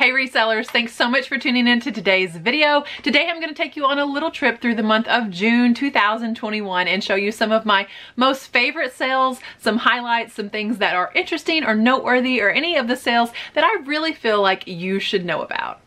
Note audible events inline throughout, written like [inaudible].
Hey resellers, thanks so much for tuning in to today's video. Today I'm going to take you on a little trip through the month of June 2021 and show you some of my most favorite sales, some highlights, some things that are interesting or noteworthy or any of the sales that I really feel like you should know about.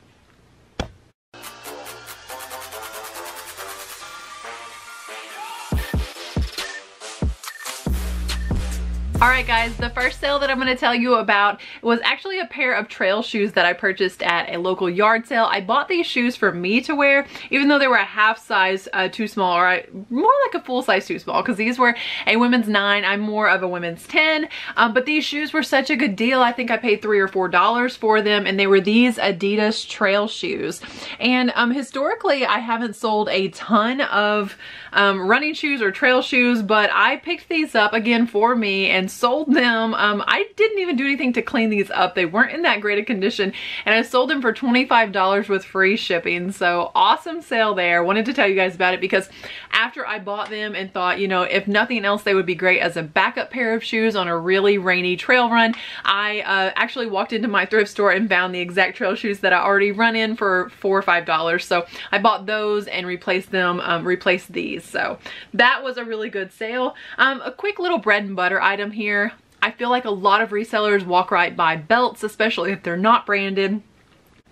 Alright guys, the first sale that I'm going to tell you about was actually a pair of trail shoes that I purchased at a local yard sale. I bought these shoes for me to wear, even though they were a half size uh, too small, or more like a full size too small, because these were a women's 9, I'm more of a women's 10, um, but these shoes were such a good deal. I think I paid 3 or $4 for them, and they were these Adidas trail shoes. And um, historically, I haven't sold a ton of um, running shoes or trail shoes, but I picked these up again for me and sold them. Um, I didn't even do anything to clean these up. They weren't in that great a condition and I sold them for $25 with free shipping. So awesome sale there. Wanted to tell you guys about it because after I bought them and thought, you know, if nothing else, they would be great as a backup pair of shoes on a really rainy trail run. I uh, actually walked into my thrift store and found the exact trail shoes that I already run in for four or five dollars. So I bought those and replaced them, um, replaced these. So that was a really good sale. Um, a quick little bread and butter item here. I feel like a lot of resellers walk right by belts, especially if they're not branded.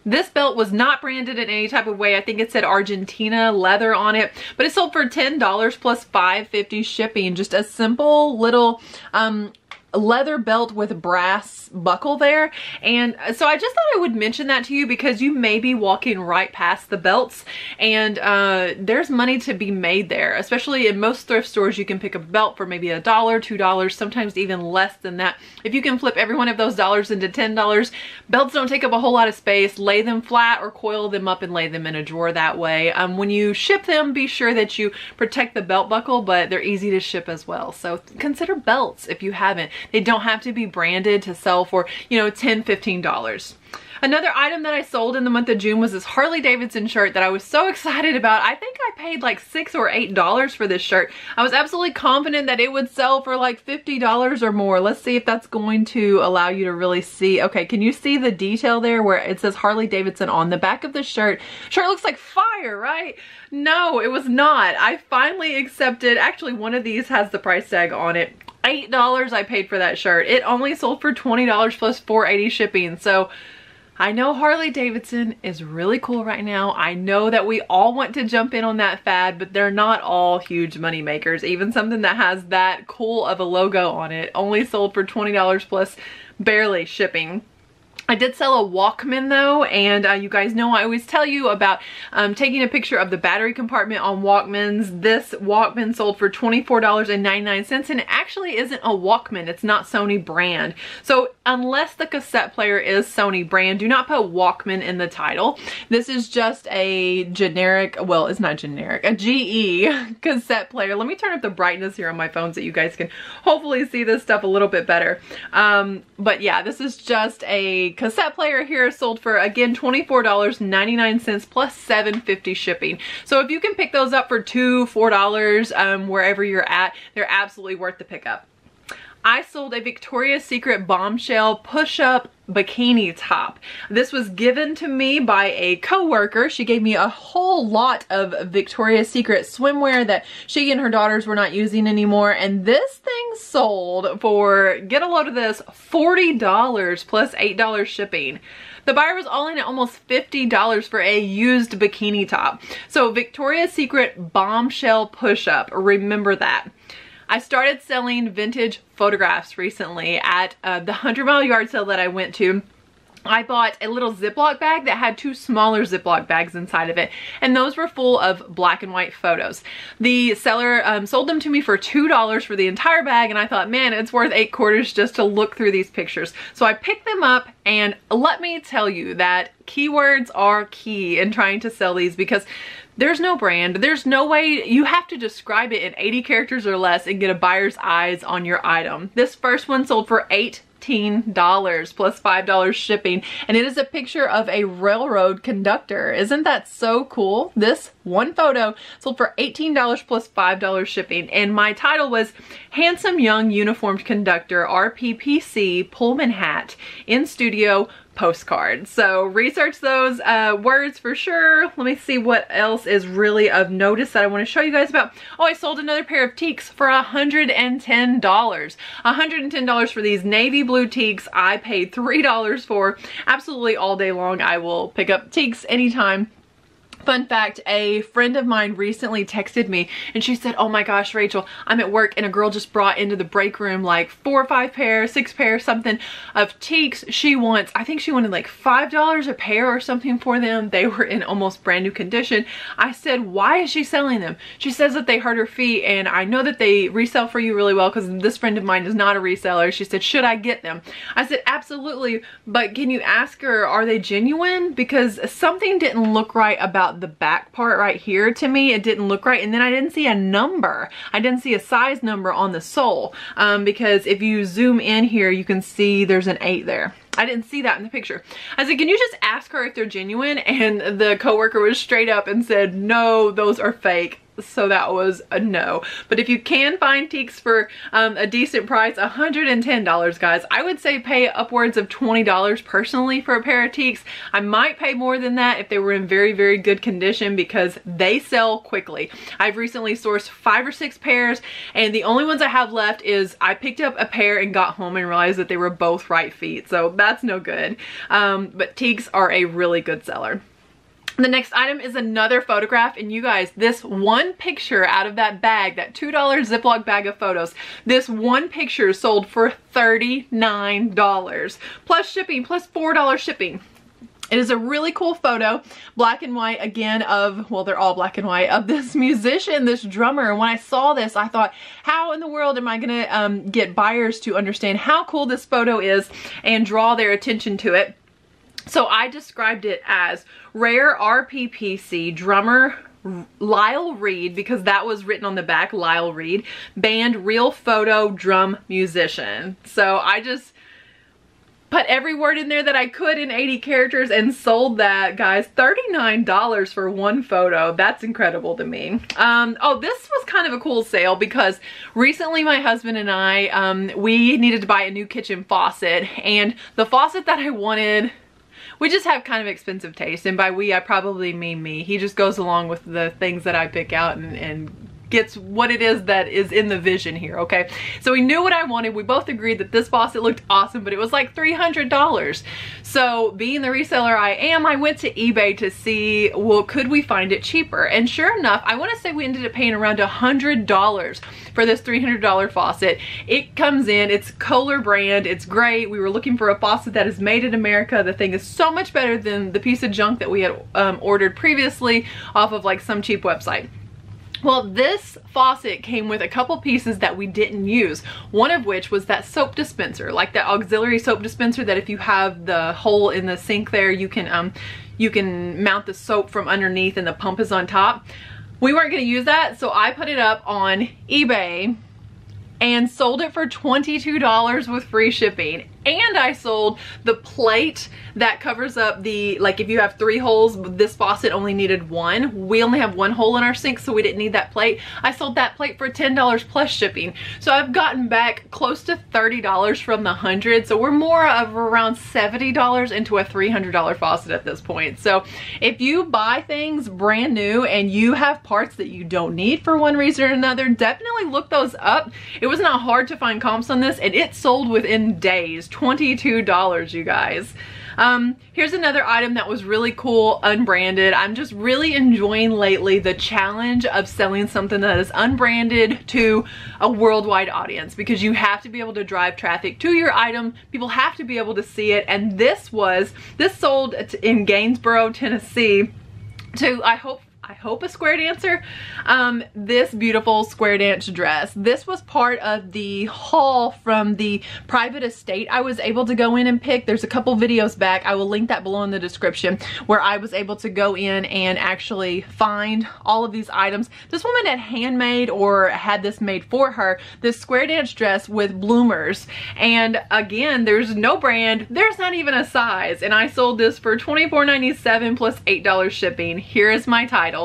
This belt was not branded in any type of way. I think it said Argentina leather on it, but it sold for $10 plus $5.50 shipping. Just a simple little um, leather belt with brass buckle there. And so I just thought I would mention that to you because you may be walking right past the belts and uh, there's money to be made there especially in most thrift stores you can pick a belt for maybe a dollar two dollars sometimes even less than that. If you can flip every one of those dollars into ten dollars belts don't take up a whole lot of space. Lay them flat or coil them up and lay them in a drawer that way. Um, when you ship them be sure that you protect the belt buckle but they're easy to ship as well. So consider belts if you haven't they don't have to be branded to sell for, you know, 10 $15. Another item that I sold in the month of June was this Harley Davidson shirt that I was so [laughs] excited about. I think I paid like six or eight dollars for this shirt. I was absolutely confident that it would sell for like $50 or more. Let's see if that's going to allow you to really see. Okay, can you see the detail there where it says Harley Davidson on the back of the shirt? Shirt looks like fire, right? No, it was not. I finally accepted, actually one of these has the price tag on it. $8 I paid for that shirt. It only sold for $20 plus 480 shipping. So I know Harley Davidson is really cool right now. I know that we all want to jump in on that fad, but they're not all huge money makers. Even something that has that cool of a logo on it only sold for $20 plus barely shipping. I did sell a Walkman though, and uh, you guys know I always tell you about um, taking a picture of the battery compartment on Walkmans. This Walkman sold for $24.99 and it actually isn't a Walkman. It's not Sony brand. So unless the cassette player is Sony brand, do not put Walkman in the title. This is just a generic, well, it's not generic, a GE [laughs] cassette player. Let me turn up the brightness here on my phone so you guys can hopefully see this stuff a little bit better. Um, but yeah, this is just a cassette player here sold for, again, $24.99 plus $7.50 shipping. So if you can pick those up for two, $4 um, wherever you're at, they're absolutely worth the pickup. I sold a Victoria's Secret bombshell push-up bikini top. This was given to me by a coworker. She gave me a whole lot of Victoria's Secret swimwear that she and her daughters were not using anymore. And this thing sold for, get a load of this, $40 plus $8 shipping. The buyer was all in at almost $50 for a used bikini top. So Victoria's Secret bombshell push-up, remember that. I started selling vintage photographs recently at uh, the 100 mile yard sale that I went to. I bought a little Ziploc bag that had two smaller Ziploc bags inside of it and those were full of black and white photos. The seller um, sold them to me for $2 for the entire bag and I thought man it's worth eight quarters just to look through these pictures. So I picked them up and let me tell you that keywords are key in trying to sell these because there's no brand. There's no way you have to describe it in 80 characters or less and get a buyer's eyes on your item. This first one sold for eight $15 plus $5 shipping and it is a picture of a railroad conductor. Isn't that so cool? This one photo sold for $18 plus $5 shipping and my title was Handsome Young Uniformed Conductor RPPC Pullman Hat in Studio postcard. So research those uh, words for sure. Let me see what else is really of notice that I want to show you guys about. Oh, I sold another pair of Tieks for $110. $110 for these navy blue Tieks. I paid $3 for absolutely all day long. I will pick up Tieks anytime Fun fact, a friend of mine recently texted me and she said, oh my gosh, Rachel, I'm at work and a girl just brought into the break room like four or five pairs, six pairs, something of Tieks. She wants, I think she wanted like $5 a pair or something for them. They were in almost brand new condition. I said, why is she selling them? She says that they hurt her feet and I know that they resell for you really well because this friend of mine is not a reseller. She said, should I get them? I said, absolutely, but can you ask her, are they genuine? Because something didn't look right about the back part right here to me. It didn't look right. And then I didn't see a number. I didn't see a size number on the sole um, because if you zoom in here, you can see there's an eight there. I didn't see that in the picture. I said, can you just ask her if they're genuine? [laughs] And the coworker was straight up and said, no, those are fake so that was a no. But if you can find Tieks for um, a decent price, $110 guys, I would say pay upwards of $20 personally for a pair of Tieks. I might pay more than that if they were in very, very good condition because they sell quickly. I've recently sourced five or six pairs and the only ones I have left is I picked up a pair and got home and realized that they were both right feet. So that's no good. Um, but Tieks are a really good seller. The next item is another photograph and you guys, this one picture out of that bag, that $2 Ziploc bag of photos, this one picture sold for $39 plus shipping, plus $4 shipping. It is a really cool photo, black and white again of, well, they're all black and white, of this [laughs] musician, this drummer. And when I saw this, I thought, how in the world am I gonna um, get buyers to understand how cool this photo is and draw their attention to it? So I described it as rare RPPC drummer Lyle Reed because that was written on the back Lyle Reed band real photo drum musician. So I just put every word in there that I could in 80 characters and sold that guys. $39 for one photo. That's incredible to me. Um, oh this was kind of a cool sale because recently my husband and I um, we needed to buy a new kitchen faucet and the faucet that I wanted we just have kind of expensive taste. And by we, I probably mean me. He just goes along with the things that I pick out and, and gets what it is that is in the vision here, okay? So we knew what I wanted. We both agreed that this faucet looked awesome, but it was like $300. So being the reseller I am, I went to eBay to see, well, could we find it cheaper? And sure enough, I wanna say we ended up paying around $100 for this $300 faucet. It comes in, it's Kohler brand, it's great. We were looking for a faucet that is made in America. The thing is so much better than the piece of junk that we had um, ordered previously off of like some cheap website. Well, this faucet came with a couple pieces that we didn't use. One of which was that soap dispenser, like that auxiliary soap dispenser that if you have the hole in the sink there, you can um, you can mount the soap from underneath and the pump is on top. We weren't gonna use that, so I put it up on eBay and sold it for $22 with free shipping and I sold the plate that covers up the, like if you have three holes, this faucet only needed one. We only have one hole in our sink, so we didn't need that plate. I sold that plate for $10 plus shipping. So I've gotten back close to $30 from the 100 so we're more of around $70 into a $300 faucet at this point. So if you buy things brand new and you have parts that you don't need for one reason or another, definitely look those up. It was not hard to find comps on this and it sold within days $22, you guys. Um, here's another item that was really cool, unbranded. I'm just really enjoying lately the challenge of selling something that is unbranded to a worldwide audience because you have to be able to drive traffic to your item. People have to be able to see it. And this was, this sold in Gainesboro, Tennessee to, I hope, I hope a square dancer, um, this beautiful square dance dress. This was part of the haul from the private estate I was able to go in and pick. There's a couple videos back. I will link that below in the description where I was able to go in and actually find all of these items. This woman had handmade or had this made for her, this square dance dress with bloomers. And again, there's no brand, there's not even a size. And I sold this for $24.97 plus $8 shipping. Here is my title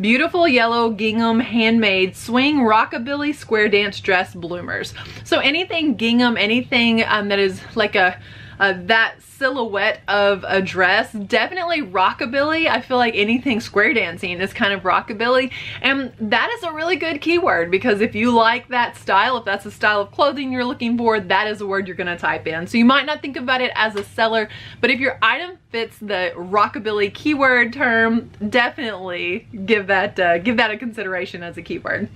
Beautiful yellow gingham handmade swing rockabilly square dance dress bloomers. So anything gingham, anything um, that is like a uh, that silhouette of a dress. Definitely rockabilly. I feel like anything square dancing is kind of rockabilly. And that is a really good keyword because if you like that style, if that's the style of clothing you're looking for, that is a word you're gonna type in. So you might not think about it as a seller, but if your item fits the rockabilly keyword term, definitely give that, uh, give that a consideration as a keyword.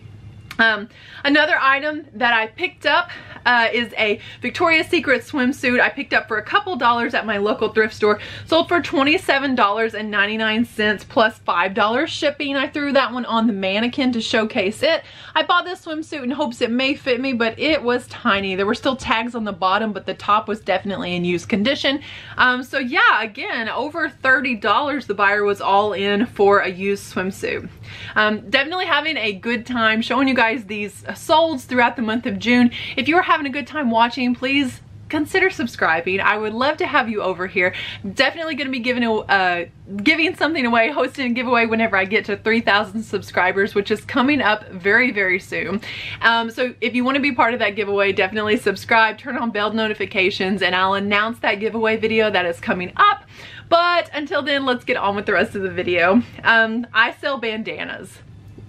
Um, another item that I picked up uh, is a Victoria's Secret swimsuit I picked up for a couple dollars at my local thrift store. Sold for $27.99 plus $5 shipping. I threw that one on the mannequin to showcase it. I bought this swimsuit in hopes it may fit me, but it was tiny. There were still tags on the bottom, but the top was definitely in used condition. Um, so yeah, again, over $30 the buyer was all in for a used swimsuit. Um, definitely having a good time showing you guys these solds throughout the month of June. If you're having a good time watching, please consider subscribing. I would love to have you over here. Definitely going to be giving, uh, giving something away, hosting a giveaway whenever I get to 3,000 subscribers, which is coming up very, very soon. Um, so if you want to be part of that giveaway, definitely subscribe, turn on bell notifications, and I'll announce that giveaway video that is coming up. But until then, let's get on with the rest of the video. Um, I sell bandanas.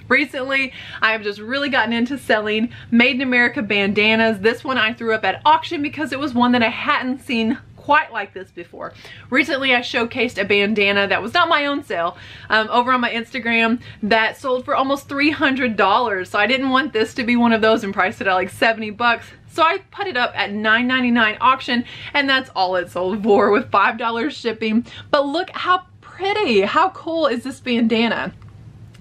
Recently, I have just really gotten into selling Made in America bandanas. This one I threw up at auction because it was one that I hadn't seen quite like this before. Recently I showcased a bandana that was not my own sale um, over on my Instagram that sold for almost $300. So I didn't want this to be one of those and priced it at like 70 bucks. So I put it up at $9.99 auction and that's all it sold for with $5 shipping. But look how pretty, how cool is this bandana?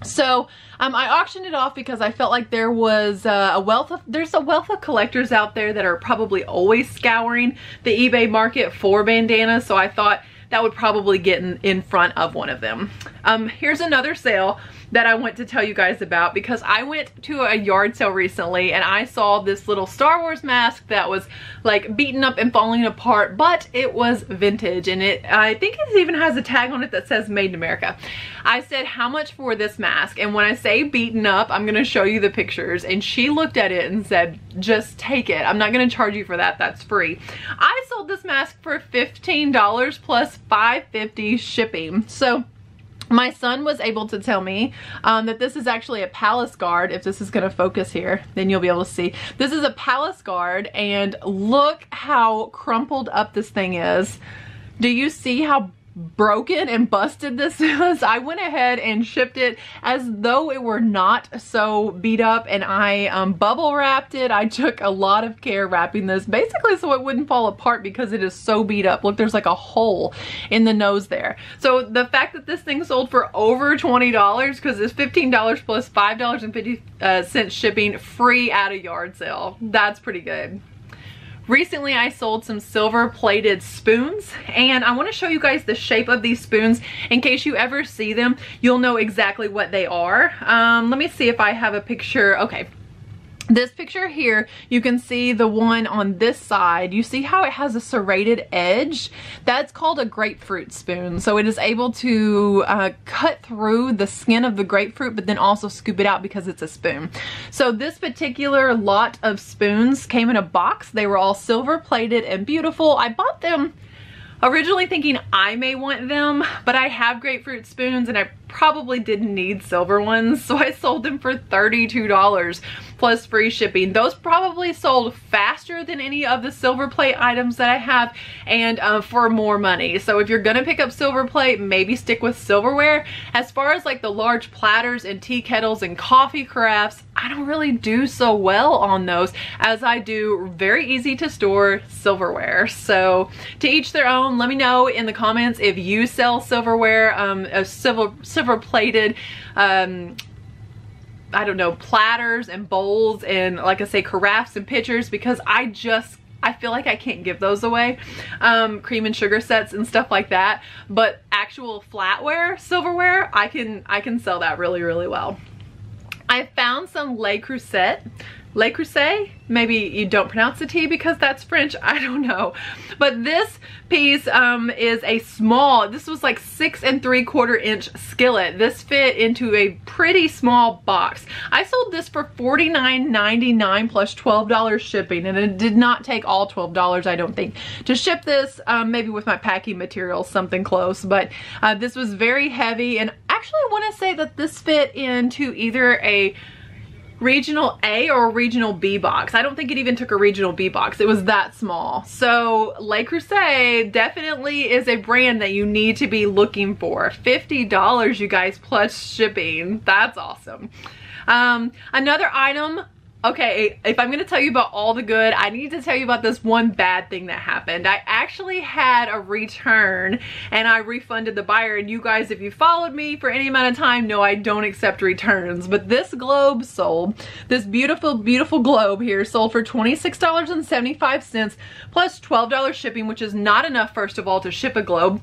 So um, I auctioned it off because I felt like there was uh, a wealth of, there's a wealth of collectors out there that are probably always scouring the eBay market for bandanas. So I thought that would probably get in, in front of one of them. Um, here's another sale that I want to tell you guys about because I went to a yard sale recently and I saw this little Star Wars mask that was like beaten up and falling apart, but it was vintage and it, I think it even has a tag on it that says made in America. I said, how much for this mask? And when I say beaten up, I'm gonna show you the pictures. And she looked at it and said, just take it. I'm not gonna charge you for that, that's free. I sold this mask for $15 plus $5.50 shipping. So my son was able to tell me um, that this is actually a palace guard. If this is going to focus here, then you'll be able to see. This is a palace guard and look how crumpled up this thing is. Do you see how broken and busted this [laughs] is, I went ahead and shipped it as though it were not so beat up and I um, bubble wrapped it. I took a lot of care wrapping this basically so it wouldn't fall apart because it is so beat up. Look, there's like a hole in the nose there. So the fact that this thing sold for over $20 because it's $15 plus $5.50 uh, shipping free at a yard sale, that's pretty good. Recently I sold some silver plated spoons and I want to show you guys the shape of these spoons in case you ever see them you'll know exactly what they are. Um, let me see if I have a picture. Okay, this picture here, you can see the one on this side. You see how it has a serrated edge? That's called a grapefruit spoon. So it is able to uh, cut through the skin of the grapefruit, but then also scoop it out because it's a spoon. So this particular lot of spoons came in a box. They were all silver plated and beautiful. I bought them originally thinking I may want them, but I have grapefruit spoons and I probably didn't need silver ones, [laughs] so I sold them for $32 plus free shipping. Those probably sold faster than any of the silver plate items that I have and uh, for more money. So if you're gonna pick up silver plate, maybe stick with silverware. As far as like the large platters and tea kettles and coffee carafes, I don't really do so well on those as I do very easy to store silverware. So to each their own, let me know in the comments if you sell silverware, um, a silver, silver plated um, I don't know, platters and bowls and like I say, carafes and pitchers because I just I feel like I can't give those away. Um, cream and sugar sets and stuff like that. But actual flatware, silverware, I can I can sell that really, really well. I found some Le Creuset Le Creuset. Maybe you don't pronounce the T because that's French. [laughs] I don't know. But this piece um, is a small, this was like six and three quarter inch skillet. This fit into a pretty small box. I sold this for $49.99 plus $12 shipping and it did not take all $12 I don't think to ship this um, maybe with my packing materials something close but uh, this was very heavy and actually want to say that this fit into either a regional A or regional B box. I don't think it even took a regional B box. It was that small. So Le Creuset definitely is a brand that you need to be looking for. $50 you guys plus shipping. That's awesome. Um, another item Okay, if I'm to tell you about all the good, I need to tell you about this one bad thing that happened. I actually had a return and I refunded the buyer. And you guys, if you followed me for any amount of time, know I don't accept returns. But this globe sold, this beautiful, beautiful globe here sold for $26.75 plus $12 shipping, which is not enough, first of all, to ship a globe.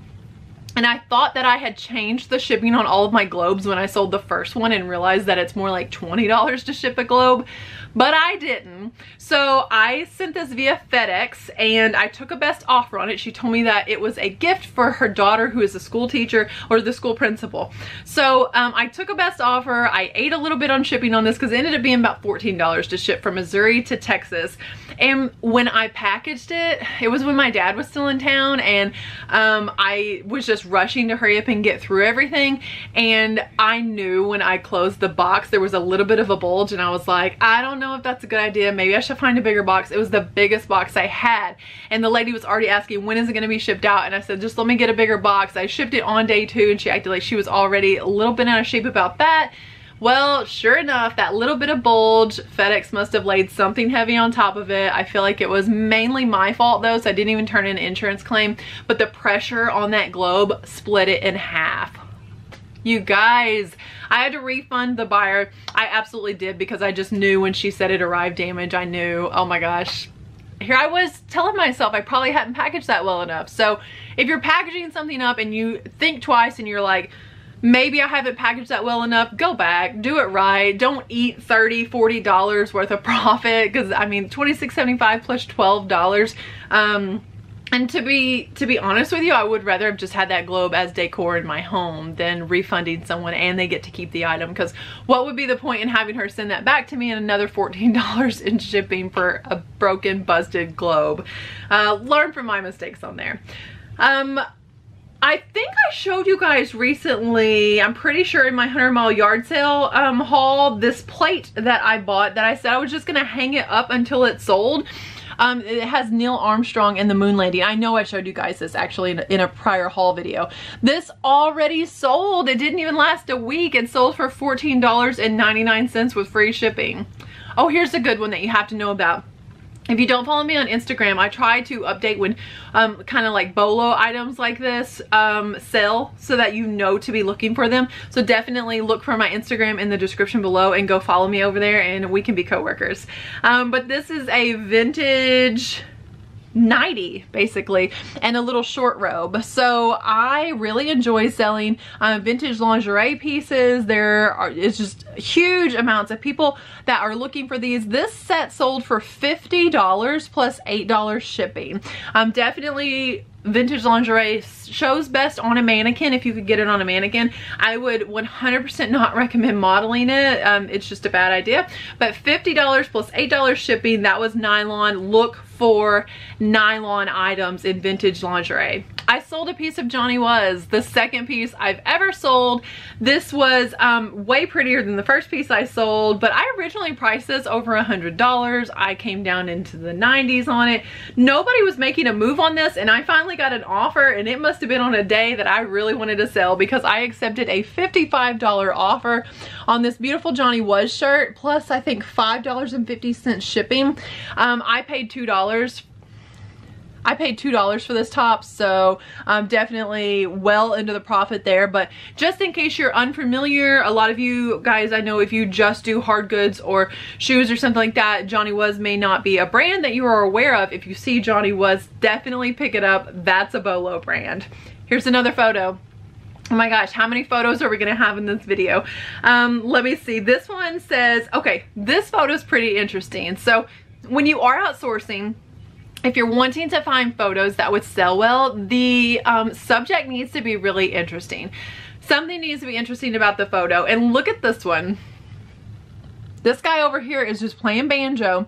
And I thought that I had changed the shipping on all of my globes when I sold the first one and realized that it's more like $20 to ship a globe but I didn't. So I sent this via FedEx and I took a best offer on it. She told me that it was a gift for her daughter who is a school teacher or the school principal. So um, I took a best offer. I ate a little bit on shipping on this because it ended up being about $14 to ship from Missouri to Texas. And when I packaged it, it was when my dad was still in town and um, I was just rushing to hurry up and get through everything. And I knew when I closed the box, there was a little bit of a bulge and I was like, I don't know if that's a good idea. Maybe I should find a bigger box. It was the biggest box I had. And the lady was already asking, when is it going to be shipped out? And I said, just let me get a bigger box. I shipped it on day two and she acted like she was already a little bit out of shape about that. Well, sure enough, that little bit of bulge, FedEx must have laid something heavy on top of it. I feel like it was mainly my fault though, so I didn't even turn in an insurance claim, but the pressure on that globe split it in half. You guys, I had to refund the buyer. I absolutely did because I just knew when she said it arrived damaged, I knew, oh my gosh, here I was telling myself I probably hadn't packaged that well enough. So if you're packaging something up and you think twice and you're like, maybe I haven't packaged that well enough, go back, do it right. Don't eat 30 $40 worth of [laughs] profit because I mean, $26.75 plus $12. Um, and to be to be honest with you, I would rather have just had that globe as decor in my home than refunding someone and they get to keep the item because what would be the point in having her send that back to me and another $14 [laughs] in shipping for a broken, busted globe? Uh, learn from my mistakes on there. Um, I think I showed you guys recently, I'm pretty sure in my 100 mile yard sale um, haul, this plate that I bought that I said I was just to hang it up until it sold. Um, it has Neil Armstrong and the moon landing. I know I showed you guys this actually in a, in a prior haul video. This already sold. It didn't even last a week. It sold for $14.99 with free shipping. Oh, here's a good one that you have to know about. If you don't follow me on Instagram, I try to update when um, kind of like BOLO items like this um, sell so that you know to be looking for them. So definitely look for my Instagram in the description below and go follow me over there and we can be coworkers. Um, but this is a vintage 90 basically and a little short robe. So I really enjoy selling um, vintage lingerie pieces. There are it's just huge amounts of people that are looking for these. This set sold for $50 plus $8 shipping. Um definitely vintage lingerie shows best on a mannequin if you could get it on a mannequin. I would 100% not [laughs] recommend modeling it. Um, it's just a bad idea. But $50 plus $8 shipping that was nylon. Look for nylon items in vintage lingerie. I sold a piece of Johnny Was, the second piece I've ever sold. This was um, way prettier than the first piece I sold, but I originally priced this over a $100. I came down into the 90s on it. Nobody was making a move on this, and I finally got an offer, and it must have been on a day that I really wanted to sell because I accepted a $55 offer on this beautiful Johnny Was shirt, plus I think $5.50 shipping. Um, I paid $2 I paid $2 for this top, so I'm definitely well into the profit there. But just in case you're unfamiliar, a lot of you guys, I know if you just do hard goods or shoes or something like that, Johnny Was may not be a brand that you are aware of. If you see Johnny Was, definitely pick it up. That's a BOLO brand. Here's another photo. Oh my gosh, how many photos are we gonna have in this video? Um, let me see. This one says, okay, this photo is pretty interesting. So when you are outsourcing, if you're wanting to find photos that would sell well, the um, subject needs to be really interesting. Something needs to be interesting about the photo. And look at this one. This guy over here is just playing banjo.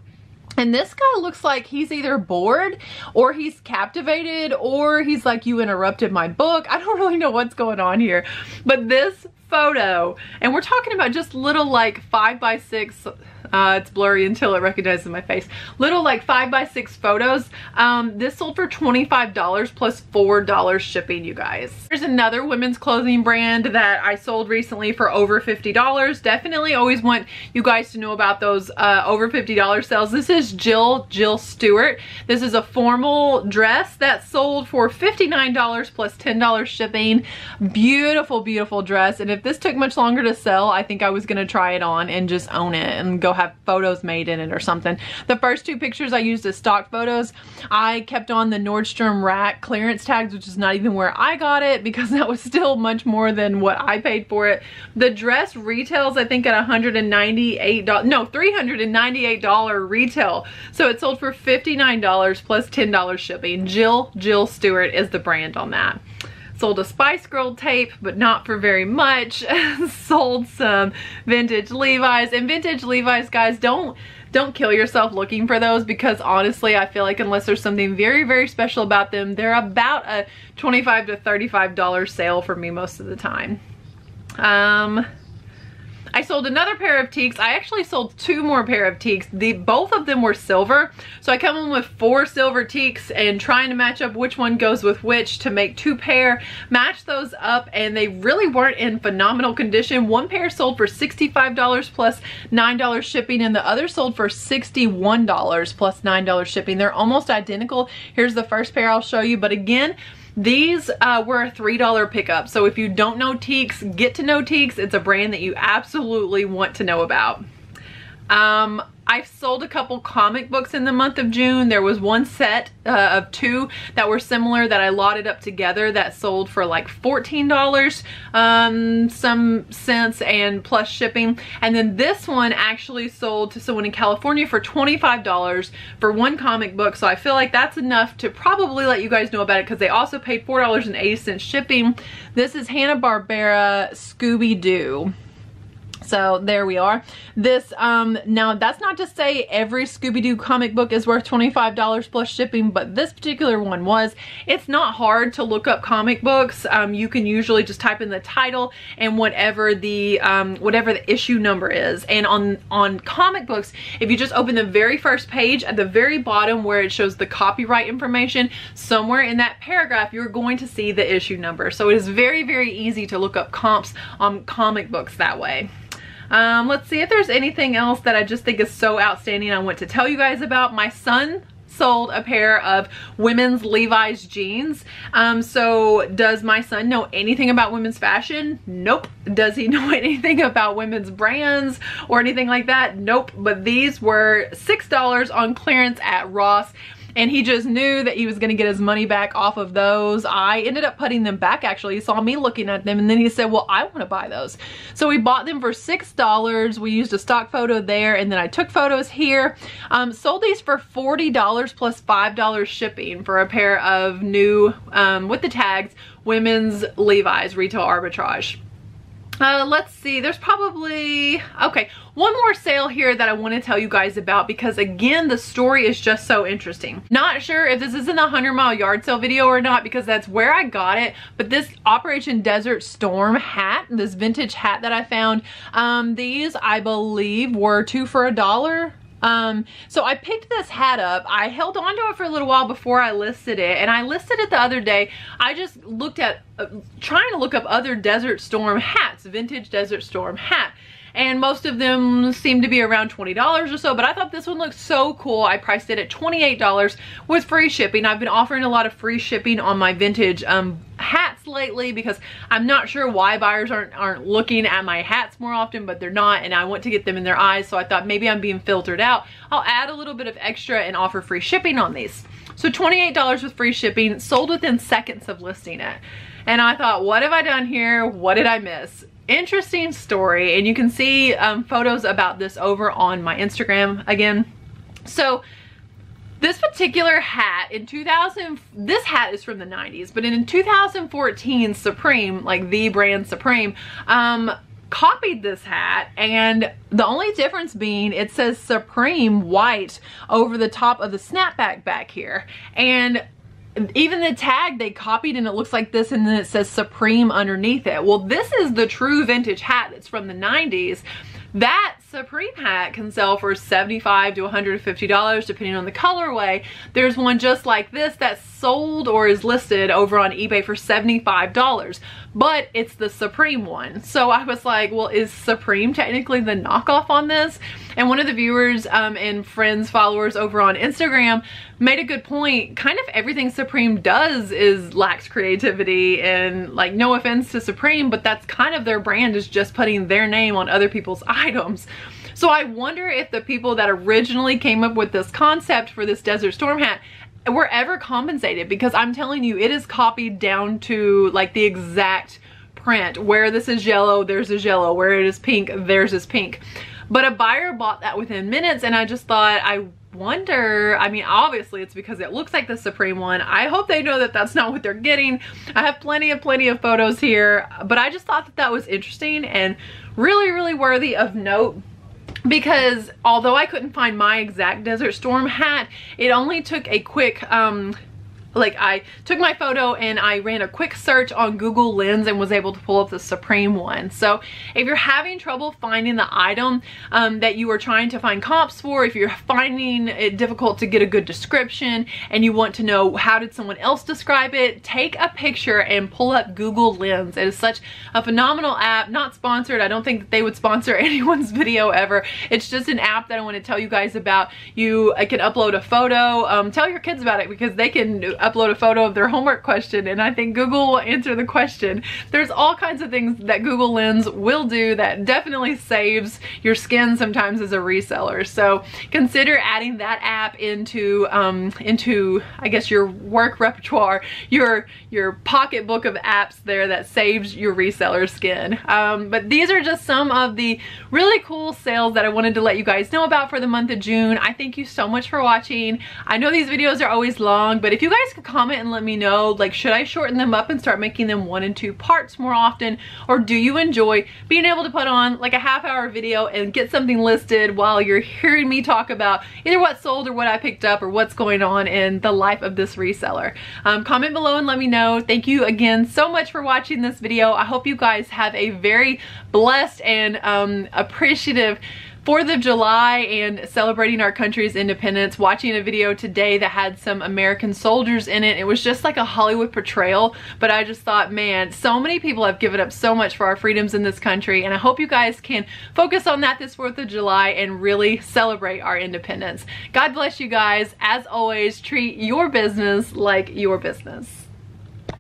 And this guy looks like he's either bored or he's captivated or he's like, you interrupted my book. [laughs] I don't really know what's going on here. But this photo, and we're talking about just little like five by six uh, it's blurry until it recognizes my face. Little like five by six photos. Um, this sold for $25 plus $4 shipping, you guys. There's another women's clothing brand that I sold recently for over $50. Definitely always want you guys to know about those uh, over $50 sales. This is Jill, Jill Stuart. This is a formal dress that sold for $59 plus $10 shipping. Beautiful, beautiful dress. And if this took much longer to sell, I think I was gonna try it on and just own it and go have photos made in it or something. The first two pictures I used as stock photos. I kept on the Nordstrom rack clearance tags, which is not even where I got it because [laughs] that was still much more than what I paid for it. The dress retails, I think at $198, no, $398 retail. So it sold for $59 plus $10 shipping. Jill, Jill Stuart is the brand on that. Sold a Spice Girl tape, but not for very much. [laughs] Sold some vintage Levi's. And vintage Levi's, guys, don't don't kill yourself looking for those because honestly I feel like unless there's something very very special about them they're about a 25 to 35 dollar sale for me most of the time um I sold another pair of Tieks. I actually sold two more pair of Tieks. The Both of them were silver. So I come in with four silver Tieks and trying to match up which one goes with which to make two pair. Match those up and they really weren't in phenomenal condition. One pair sold for $65 plus $9 shipping and the other sold for $61 plus $9 shipping. They're almost identical. Here's the first pair I'll show you. But again, these uh, were a $3 pickup. So if you don't know Tieks, get to know Tieks. It's a brand that you absolutely want to know about. Um, I've sold a couple comic books in the month of June. There was one set uh, of two that were similar that I lotted up together that sold for like $14 um, some cents and plus shipping. And then this one actually sold to someone in California for $25 for one comic book. So I feel like that's enough to probably let you guys know about it because they also paid $4.80 shipping. This is Hanna-Barbera Scooby-Doo. So there we are. This, um, now that's not to say every Scooby-Doo comic book is worth $25 plus shipping, but this particular one was. It's not hard to look up comic books. Um, you can usually just type in the title and whatever the, um, whatever the issue number is. And on, on comic books, if you just open the very first page at the very bottom where it shows the copyright information, somewhere in that paragraph, you're going to see the issue number. So it is very, very easy to look up comps on comic books that way. Um, let's see if there's anything else that I just think is so outstanding I want to tell you guys about. My son sold a pair of women's Levi's jeans. Um, so does my son know anything about women's fashion? Nope. Does he [laughs] know anything about women's brands or anything like that? Nope. But these were $6 on clearance at Ross and he just knew that he was gonna get his money back off of those. I ended up putting them back actually. He saw me looking at them and then he said, well, I wanna buy those. So we bought them for $6. We used a stock photo there and then I took photos here. Um, sold these for $40 plus $5 shipping for a pair of new, um, with the tags, women's Levi's retail arbitrage. Uh, let's see, there's probably, okay, one more sale here that I want to tell you guys about because again, the story is just so interesting. Not sure if this is in the 100 mile yard sale video or not because that's where I got it, but this Operation Desert Storm hat, this vintage hat that I found, um, these I believe were two for a dollar um, so I picked this hat up. I held on to it for a little while before I listed it and I listed it the other day. I just looked at, uh, trying to look up other Desert Storm hats, vintage Desert Storm hat and most of them seem to be around $20 or so, but I thought this one looked so cool. I priced it at $28 with free shipping. I've been offering a lot of free shipping on my vintage um, hats lately because I'm not sure why buyers aren't, aren't looking at my hats more often, but they're not, and I want to get them in their eyes, so I thought maybe I'm being filtered out. I'll add a little bit of extra and offer free shipping on these. So $28 with free shipping, sold within seconds of listing it. And I thought, what have I done here? What did I miss? Interesting story. And you can see um, photos about this over on my Instagram again. So this particular hat in 2000, this hat is from the 90s, but in 2014, Supreme, like the brand Supreme, um, copied this hat and the only difference being it says Supreme white over the top of the snapback back here. And even the tag they copied and it looks like this and then it says Supreme underneath it. Well, this is the true vintage hat that's from the 90s. That Supreme hat can sell for 75 to $150 depending on the colorway. There's one just like this that's sold or is listed over on eBay for $75 but it's the Supreme one. So I was like, well, is Supreme technically the knockoff on this? And one of the viewers um, and friends, followers over on Instagram made a good point. Kind of everything Supreme does is lacks creativity and like no offense to Supreme, but that's kind of their brand is just putting their name on other people's [laughs] items. So I wonder if the people that originally came up with this concept for this Desert Storm hat were ever compensated because I'm telling you, it is copied down to like the exact print. Where this is yellow, there's a yellow. Where it is pink, there's is pink. But a buyer bought that within minutes and I just thought, I wonder, I mean, obviously it's because it looks like the Supreme one. I hope they know that that's not what they're getting. I have plenty of, plenty of photos here, but I just thought that that was interesting and really, really worthy of note because although I couldn't find my exact Desert Storm hat, it only took a quick um, like I took my photo and I ran a quick search on Google Lens and was able to pull up the Supreme one. So if you're having trouble finding the item um, that you are trying to find comps for, if you're finding it difficult to get a good description and you want to know how did someone else describe it, take a picture and pull up Google Lens. It is such a phenomenal app, not sponsored. I don't think that they would sponsor [laughs] anyone's video ever. It's just an app that I want to tell you guys about. You I can upload a photo, um, tell your kids about it because they can upload a photo of their homework question and I think Google will answer the question. There's all kinds of things that Google Lens will do that definitely saves your skin sometimes as a reseller. So consider adding that app into, um, into I guess your work repertoire, your, your pocketbook of apps there that saves your reseller skin. Um, but these are just some of the really cool sales that I wanted to let you guys know about for the month of June. I thank you so much for watching. I know these videos are always long, but if you guys comment and let me know, like, should I shorten them up and start making them one and two parts more often? Or do you enjoy being able to put on like a half hour video and get something listed while you're hearing me talk about either what sold or what I picked up or what's going on in the life of this reseller? Um, comment below and let me know. Thank you again so much for watching this video. I hope you guys have a very blessed and um, appreciative 4th of July and celebrating our country's independence, watching a video today that had some American soldiers in it. It was just like a Hollywood portrayal, but I just thought, man, so many people have given up so much for our freedoms in this country, and I hope you guys can focus on that this 4th of July and really celebrate our independence. God bless you guys. As always, treat your business like your business.